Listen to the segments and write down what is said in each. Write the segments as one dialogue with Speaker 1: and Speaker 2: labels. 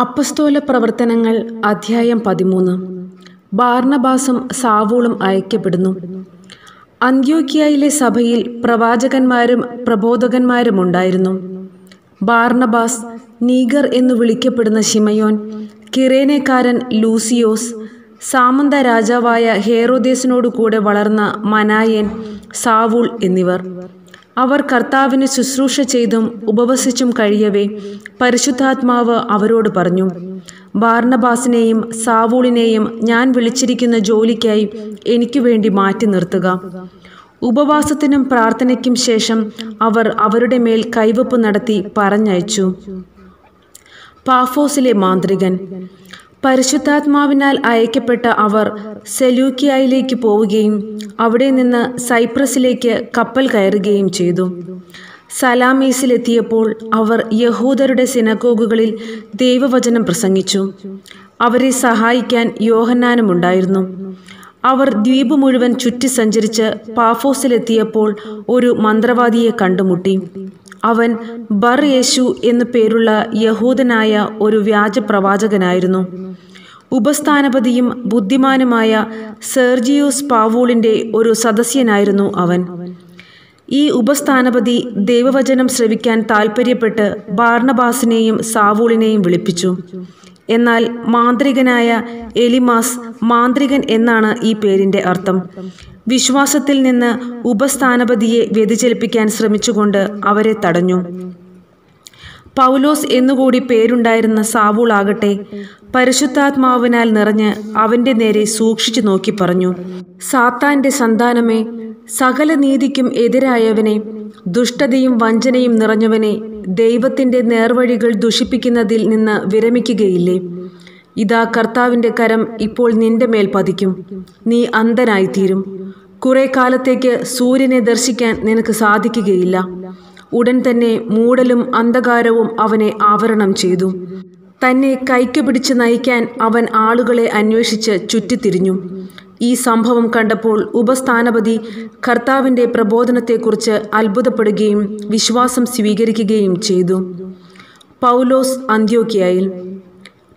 Speaker 1: അപ്പസ്തോല പ്രവർത്തനങ്ങൾ അധ്യായം പതിമൂന്ന്. ബാർണബാസും സാവൂളും അയക്കപ്പെടുന്നു. അന്ത്യോക്കിയയിലെ സഭയിൽ പ്രവാചകന്മാരും പ്രബോധകന്മാരും ഉണ്ടായിരുന്നു. ബാർണബാസ് നീഗർ എന്നു വിളിക്കപ്പെടുന്ന ഷിമയോൻ കിറേനക്കാരൻ ലൂസിയോസ് സാമന്ത രാജാവായ ഹേറോദേസിനോടു കൂടെ വളർന്ന മനായൻ സാവൂൾ എന്നിവർ. അവർ കർത്താവിന് ശുശ്രൂഷ ചെയ്തും ഉപവസിച്ചും കഴിയവേ പരിശുദ്ധാത്മാവ് അവരോട് പറഞ്ഞു ബാർണബാസിനെയും സാവൂളിനെയും ഞാൻ വിളിച്ചിരിക്കുന്ന ജോലിക്കായി എനിക്ക് വേണ്ടി മാറ്റി നിർത്തുക. ഉപവാസത്തിനും പ്രാർത്ഥനയ്ക്കും ശേഷം അവർ അവരുടെ മേൽ കൈവപ്പ് നടത്തി പറഞ്ഞയച്ചു. പാഫോസിലെ മാന്ത്രികൻ പരിശുദ്ധാത്മാവിനാൽ അയക്കപ്പെട്ട അവർ സെലൂക്കിയയിലേക്ക് പോവുകയും അവിടെ നിന്ന് സൈപ്രസിലേക്ക് കപ്പൽ കയറുകയും ചെയ്തു. സലാമീസിലെത്തിയപ്പോൾ അവർ യഹൂദരുടെ സിനഗോഗുകളിൽ ദൈവവചനം പ്രസംഗിച്ചു. അവരെ സഹായിക്കാൻ യോഹന്നാനുമുണ്ടായിരുന്നു അവർ ദ്വീപ് മുഴുവൻ ചുറ്റി സഞ്ചരിച്ച് പാഫോസിലെത്തിയപ്പോൾ ഒരു മന്ത്രവാദിയെ കണ്ടുമുട്ടി. അവൻ ബർ യേശു എന്നു പേരുള്ള യഹൂദനായ ഒരു വ്യാജ പ്രവാചകനായിരുന്നു ഉപസ്ഥാനപതിയും ബുദ്ധിമാനുമായ സെർജിയൂസ് പാവൂളിന്റെ ഒരു സദസ്യനായിരുന്നു അവൻ. ഈ ഉപസ്ഥാനപതി ദൈവവചനം ശ്രവിക്കാൻ താൽപ്പര്യപ്പെട്ട് ബാർണബാസിനെയും സാവൂളിനെയും വിളിപ്പിച്ചു. എന്നാൽ മാന്ത്രികനായ എലിമാസ് മാന്ത്രികൻ എന്നാണ് ഈ പേരിന്റെ അർത്ഥം. വിശ്വാസത്തിൽ നിന്ന് ഉപസ്ഥാനപതിയെ വ്യതിചലിപ്പിക്കാൻ ശ്രമിച്ചുകൊണ്ട് അവരെ തടഞ്ഞു. പൗലോസ് എന്നുകൂടി പേരുണ്ടായിരുന്ന സാവൂളാകട്ടെ പരിശുദ്ധാത്മാവിനാൽ നിറഞ്ഞ് അവന്റെ നേരെ സൂക്ഷിച്ചു നോക്കി പറഞ്ഞു സാത്താന്റെ സന്താനമേ സകല നീതിക്കും എതിരായവനെ ദുഷ്ടതയും വഞ്ചനയും നിറഞ്ഞവനെ ദൈവത്തിന്റെ നേർവഴികൾ ദുഷിപ്പിക്കുന്നതിൽ നിന്ന് വിരമിക്കുകയില്ലേ? ഇതാ കർത്താവിന്റെ കരം ഇപ്പോൾ നിന്റെ മേൽ പതിക്കും. നീ അന്ധനായിത്തീരും. കുറെ കാലത്തേക്ക് സൂര്യനെ ദർശിക്കാൻ നിനക്ക് സാധിക്കുകയില്ല. ഉടൻ തന്നെ മൂടലും അന്ധകാരവും അവനെ ആവരണം ചെയ്തു. തന്നെ കൈക്ക് പിടിച്ച് നയിക്കാൻ അവൻ ആളുകളെ അന്വേഷിച്ച് ചുറ്റിത്തിരിഞ്ഞു. ഈ സംഭവം കണ്ടപ്പോൾ ഉപസ്ഥാനപതി കർത്താവിന്റെ പ്രബോധനത്തെക്കുറിച്ച് അത്ഭുതപ്പെടുകയും വിശ്വാസം സ്വീകരിക്കുകയും ചെയ്തു. പൗലോസ് അന്ത്യോക്യയിൽ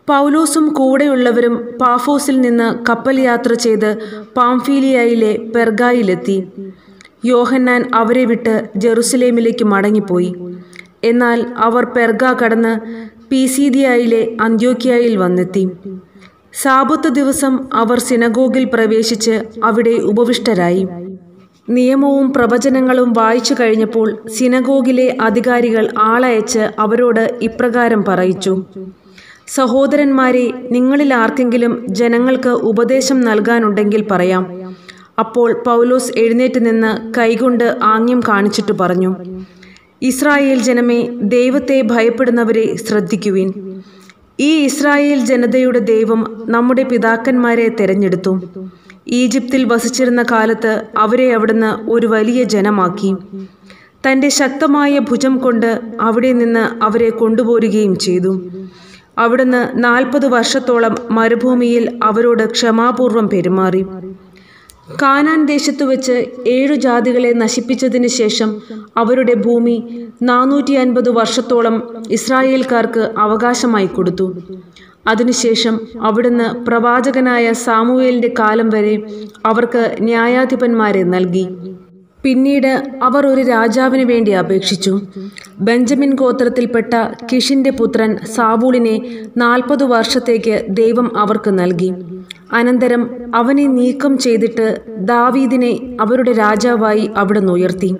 Speaker 1: പൗലോസും കൂടെയുള്ളവരും പാഫോസിൽ നിന്ന് കപ്പൽ യാത്ര ചെയ്ത് പാംഫീലിയയിലെ പെർഗായിലെത്തി. യോഹന്നാൻ അവരെ വിട്ട് ജെറുസലേമിലേക്ക് മടങ്ങിപ്പോയി. എന്നാൽ അവർ പെർഗ കടന്ന് പീസീദിയയിലെ അന്ത്യോക്യയിൽ വന്നെത്തി. സാബത്ത് ദിവസം അവർ സിനഗോഗിൽ പ്രവേശിച്ച് അവിടെ ഉപവിഷ്ടരായി. നിയമവും പ്രവചനങ്ങളും വായിച്ചു കഴിഞ്ഞപ്പോൾ സിനഗോഗിലെ അധികാരികൾ ആളയച്ച് അവരോട് ഇപ്രകാരം പറയിച്ചു. സഹോദരന്മാരെ നിങ്ങളിൽ ആർക്കെങ്കിലും ജനങ്ങൾക്ക് ഉപദേശം നൽകാനുണ്ടെങ്കിൽ പറയാം അപ്പോൾ പൗലോസ് എഴുന്നേറ്റ് നിന്ന് കൈകൊണ്ട് ആംഗ്യം കാണിച്ചിട്ട് പറഞ്ഞു ഇസ്രായേൽ ജനമേ ദൈവത്തെ ഭയപ്പെടുന്നവരെ ശ്രദ്ധിക്കുവിൻ. ഈ ഇസ്രായേൽ ജനതയുടെ ദൈവം നമ്മുടെ പിതാക്കന്മാരെ തെരഞ്ഞെടുത്തു. ഈജിപ്തിൽ വസിച്ചിരുന്ന കാലത്ത് അവരെ അവിടുന്ന് ഒരു വലിയ ജനമാക്കി. തന്റെ ശക്തമായ ഭുജം കൊണ്ട് അവിടെ നിന്ന് അവരെ കൊണ്ടുപോരുകയും ചെയ്തു. അവിടുന്ന് നാൽപ്പത് വർഷത്തോളം മരുഭൂമിയിൽ അവരോട് ക്ഷമാപൂർവം പെരുമാറി. കാനാൻ ദേശത്തു വെച്ച് ഏഴു ജാതികളെ നശിപ്പിച്ചതിന് ശേഷം അവരുടെ ഭൂമി നാനൂറ്റി അൻപത് വർഷത്തോളം ഇസ്രായേൽക്കാർക്ക് അവകാശമായി കൊടുത്തു. അതിനുശേഷം അവിടുന്ന് പ്രവാചകനായ സാമുവേലിന്റെ കാലം വരെ അവർക്ക് ന്യായാധിപന്മാരെ നൽകി. പിന്നീട് അവർ ഒരു രാജാവിന് വേണ്ടി അപേക്ഷിച്ചു. ബെഞ്ചമിൻ ഗോത്രത്തിൽപ്പെട്ട കിഷിന്റെ പുത്രൻ സാവൂളിനെ നാൽപ്പത് വർഷത്തേക്ക് ദൈവം അവർക്ക് നൽകി. അനന്തരം അവനെ നീക്കം ചെയ്തിട്ട് ദാവീദിനെ അവരുടെ രാജാവായി അവിടുന്ന് ഉയർത്തി.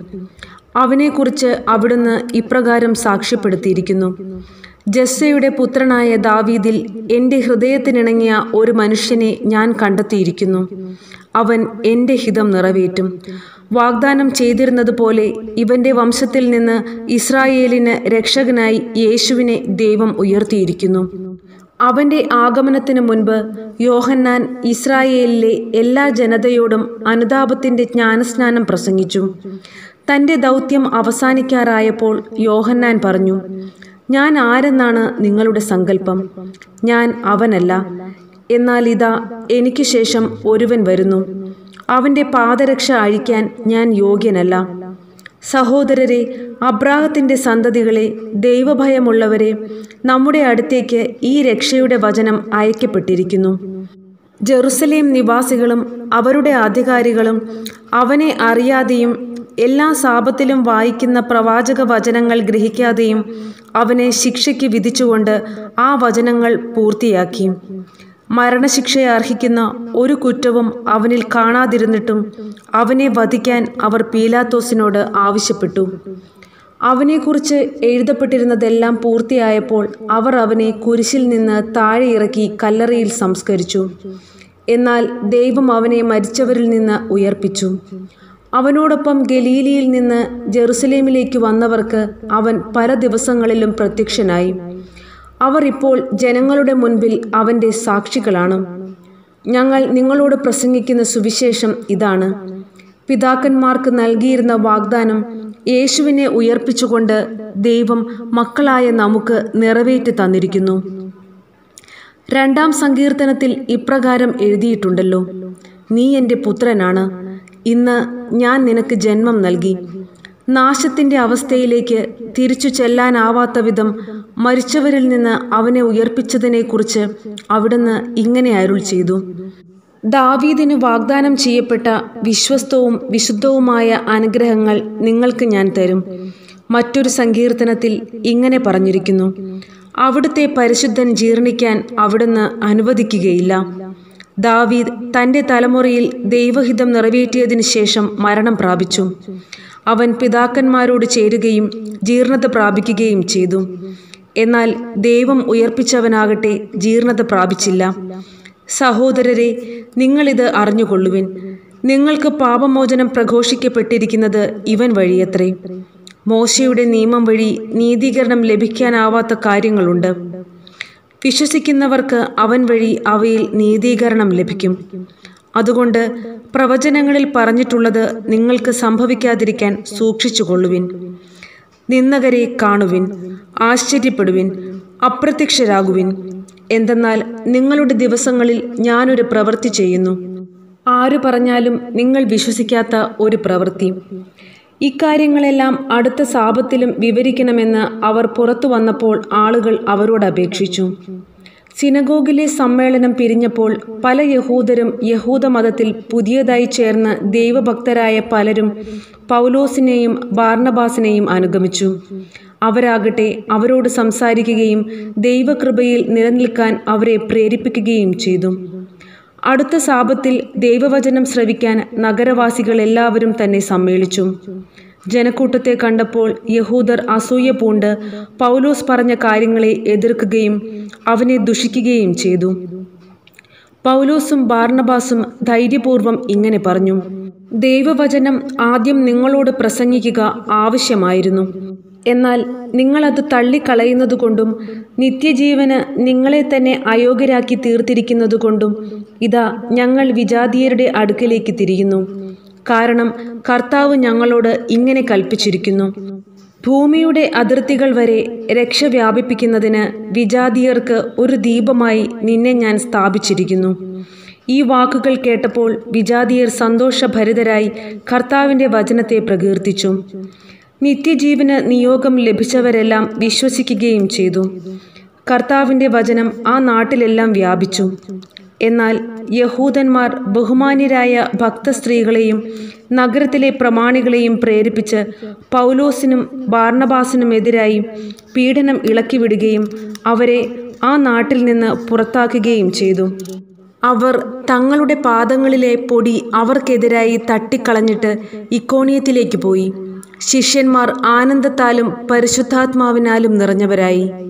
Speaker 1: അവനെക്കുറിച്ച് അവിടുന്ന് ഇപ്രകാരം സാക്ഷ്യപ്പെടുത്തിയിരിക്കുന്നു. ജസ്സയുടെ പുത്രനായ ദാവീദിൽ എന്റെ ഹൃദയത്തിനിണങ്ങിയ ഒരു മനുഷ്യനെ ഞാൻ കണ്ടെത്തിയിരിക്കുന്നു. അവൻ എന്റെ ഹിതം നിറവേറ്റും. വാഗ്ദാനം ചെയ്തിരുന്നതുപോലെ ഇവന്റെ വംശത്തിൽ നിന്ന് ഇസ്രായേലിന് രക്ഷകനായി യേശുവിനെ ദൈവം ഉയർത്തിയിരിക്കുന്നു. അവന്റെ ആഗമനത്തിന് മുൻപ് യോഹന്നാൻ ഇസ്രായേലിലെ എല്ലാ ജനതയോടും അനുതാപത്തിന്റെ ജ്ഞാനസ്നാനം പ്രസംഗിച്ചു. തന്റെ ദൗത്യം അവസാനിക്കാറായപ്പോൾ യോഹന്നാൻ പറഞ്ഞു ഞാൻ ആരെന്നാണ് നിങ്ങളുടെ സങ്കല്പം? ഞാൻ അവനല്ല. എന്നാൽ ഇതാ എനിക്ക് ശേഷം ഒരുവൻ വരുന്നു. അവന്റെ പാദരക്ഷ അഴിക്കാൻ ഞാൻ യോഗ്യനല്ല. സഹോദരരെ അബ്രാഹത്തിന്റെ സന്തതികളെ ദൈവഭയമുള്ളവരെ നമ്മുടെ അടുത്തേക്ക് ഈ രക്ഷയുടെ വചനം അയക്കപ്പെട്ടിരിക്കുന്നു. ജെറുസലേം നിവാസികളും അവരുടെ അധികാരികളും അവനെ അറിയാതെയും എല്ലാ സാപത്തിലും വായിക്കുന്ന പ്രവാചക വചനങ്ങൾ ഗ്രഹിക്കാതെയും അവനെ ശിക്ഷയ്ക്ക് വിധിച്ചുകൊണ്ട് ആ വചനങ്ങൾ പൂർത്തിയാക്കി. മരണശിക്ഷയെ അർഹിക്കുന്ന ഒരു കുറ്റവും അവനിൽ കാണാതിരുന്നിട്ടും അവനെ വധിക്കാൻ അവർ പീലാത്തോസിനോട് ആവശ്യപ്പെട്ടു. അവനെക്കുറിച്ച് എഴുതപ്പെട്ടിരുന്നതെല്ലാം പൂർത്തിയായപ്പോൾ അവർ അവനെ കുരിശിൽ നിന്ന് താഴെ ഇറക്കി കല്ലറയിൽ സംസ്കരിച്ചു. എന്നാൽ ദൈവം അവനെ മരിച്ചവരിൽ നിന്ന് ഉയർപ്പിച്ചു. അവനോടൊപ്പം ഗലീലിയിൽ നിന്ന് ജെറുസലേമിലേക്ക് വന്നവർക്ക് അവൻ പല ദിവസങ്ങളിലും പ്രത്യക്ഷനായി. അവർ ഇപ്പോൾ ജനങ്ങളുടെ മുൻപിൽ അവന്റെ സാക്ഷികളാണ്. ഞങ്ങൾ നിങ്ങളോട് പ്രസംഗിക്കുന്ന സുവിശേഷം ഇതാണ്. പിതാക്കന്മാർക്ക് നൽകിയിരുന്ന വാഗ്ദാനം യേശുവിനെ ഉയർപ്പിച്ചുകൊണ്ട് ദൈവം മക്കളായ നമുക്ക് നിറവേറ്റി തന്നിരിക്കുന്നു. രണ്ടാം സങ്കീർത്തനത്തിൽ ഇപ്രകാരം എഴുതിയിട്ടുണ്ടല്ലോ. നീ എന്റെ പുത്രനാണ്. ഇന്ന് ഞാൻ നിനക്ക് ജന്മം നൽകി. നാശത്തിന്റെ അവസ്ഥയിലേക്ക് തിരിച്ചു ചെല്ലാനാവാത്ത വിധം മരിച്ചവരിൽ നിന്ന് അവനെ ഉയർപ്പിച്ചതിനെക്കുറിച്ച് അവിടുന്ന് ഇങ്ങനെ അരുൾ ചെയ്തു. ദാവീദിന് വാഗ്ദാനം ചെയ്യപ്പെട്ട വിശ്വസ്തവും വിശുദ്ധവുമായ അനുഗ്രഹങ്ങൾ നിങ്ങൾക്ക് ഞാൻ തരും. മറ്റൊരു സങ്കീർത്തനത്തിൽ ഇങ്ങനെ പറഞ്ഞിരിക്കുന്നു. അവിടുത്തെ പരിശുദ്ധൻ ജീർണിക്കാൻ അവിടുന്ന് അനുവദിക്കുകയില്ല. ദാവീദ് തന്റെ തലമുറയിൽ ദൈവഹിതം നിറവേറ്റിയതിനു ശേഷം മരണം പ്രാപിച്ചു. അവൻ പിതാക്കന്മാരോട് ചേരുകയും ജീർണത പ്രാപിക്കുകയും ചെയ്തു. എന്നാൽ ദൈവം ഉയർപ്പിച്ചവനാകട്ടെ ജീർണത പ്രാപിച്ചില്ല. സഹോദരരെ നിങ്ങളിത് അറിഞ്ഞുകൊള്ളുവിൻ. നിങ്ങൾക്ക് പാപമോചനം പ്രഘോഷിക്കപ്പെട്ടിരിക്കുന്നത് ഇവൻ വഴിയത്രേ. മോശയുടെ നിയമം വഴി നീതീകരണം ലഭിക്കാനാവാത്ത കാര്യങ്ങളുണ്ട്. വിശ്വസിക്കുന്നവർക്ക് അവൻ വഴി അവയിൽ നീതീകരണം ലഭിക്കും. അതുകൊണ്ട് പ്രവചനങ്ങളിൽ പറഞ്ഞിട്ടുള്ളത് നിങ്ങൾക്ക് സംഭവിക്കാതിരിക്കാൻ സൂക്ഷിച്ചുകൊള്ളുവിൻ. നിന്നകരെ കാണുവിൻ ആശ്ചര്യപ്പെടുവിൻ അപ്രത്യക്ഷരാകുവിൻ. എന്തെന്നാൽ നിങ്ങളുടെ ദിവസങ്ങളിൽ ഞാനൊരു പ്രവൃത്തി ചെയ്യുന്നു. ആര് പറഞ്ഞാലും നിങ്ങൾ വിശ്വസിക്കാത്ത ഒരു പ്രവൃത്തി. ഇക്കാര്യങ്ങളെല്ലാം അടുത്ത സാപത്തിലും വിവരിക്കണമെന്ന് അവർ പുറത്തു വന്നപ്പോൾ ആളുകൾ അവരോട് അപേക്ഷിച്ചു. സിനഗോഗിലെ സമ്മേളനം പിരിഞ്ഞപ്പോൾ പല യഹൂദരും യഹൂദ മതത്തിൽ പുതിയതായി ചേർന്ന് ദൈവഭക്തരായ പലരും പൗലോസിനെയും ബാർണബാസിനെയും അനുഗമിച്ചു. അവരാകട്ടെ അവരോട് സംസാരിക്കുകയും ദൈവകൃപയിൽ നിലനിൽക്കാൻ അവരെ പ്രേരിപ്പിക്കുകയും ചെയ്തു. അടുത്ത സാപത്തിൽ ദൈവവചനം ശ്രവിക്കാൻ നഗരവാസികൾ എല്ലാവരും തന്നെ സമ്മേളിച്ചു. ജനക്കൂട്ടത്തെ കണ്ടപ്പോൾ യഹൂദർ അസൂയ പൂണ്ട് പൗലോസ് പറഞ്ഞ കാര്യങ്ങളെ എതിർക്കുകയും അവനെ ദുഷിക്കുകയും ചെയ്തു. പൗലോസും ബാർണബാസും ധൈര്യപൂർവം ഇങ്ങനെ പറഞ്ഞു. ദൈവവചനം ആദ്യം നിങ്ങളോട് പ്രസംഗിക്കുക ആവശ്യമായിരുന്നു. എന്നാൽ നിങ്ങളത് തള്ളിക്കളയുന്നതുകൊണ്ടും നിത്യജീവന് നിങ്ങളെ തന്നെ അയോഗ്യരാക്കി തീർത്തിരിക്കുന്നതുകൊണ്ടും ഇതാ ഞങ്ങൾ വിജാതീയരുടെ അടുക്കലേക്ക് തിരിയുന്നു. കാരണം കർത്താവ് ഞങ്ങളോട് ഇങ്ങനെ കൽപ്പിച്ചിരിക്കുന്നു. ഭൂമിയുടെ അതിർത്തികൾ വരെ രക്ഷ വ്യാപിപ്പിക്കുന്നതിന് വിജാതീയർക്ക് ഒരു ദീപമായി നിന്നെ ഞാൻ സ്ഥാപിച്ചിരിക്കുന്നു. ഈ വാക്കുകൾ കേട്ടപ്പോൾ വിജാതീയർ സന്തോഷഭരിതരായി കർത്താവിന്റെ വചനത്തെ പ്രകീർത്തിച്ചു. നിത്യജീവന് നിയോഗം ലഭിച്ചവരെല്ലാം വിശ്വസിക്കുകയും ചെയ്തു. കർത്താവിന്റെ വചനം ആ നാട്ടിലെല്ലാം വ്യാപിച്ചു. എന്നാൽ യഹൂദന്മാർ ബഹുമാന്യരായ ഭക്തസ്ത്രീകളെയും നഗരത്തിലെ പ്രമാണികളെയും പ്രേരിപ്പിച്ച് പൗലോസിനും ബാർണബാസിനുമെതിരായി പീഡനം ഇളക്കിവിടുകയും അവരെ ആ നാട്ടിൽ നിന്ന് പുറത്താക്കുകയും ചെയ്തു. അവർ തങ്ങളുടെ പാദങ്ങളിലെ പൊടി അവർക്കെതിരായി തട്ടിക്കളഞ്ഞിട്ട് ഇക്കോണിയത്തിലേക്ക് പോയി. ശിഷ്യന്മാർ ആനന്ദത്താലും പരിശുദ്ധാത്മാവിനാലും നിറഞ്ഞവരായി.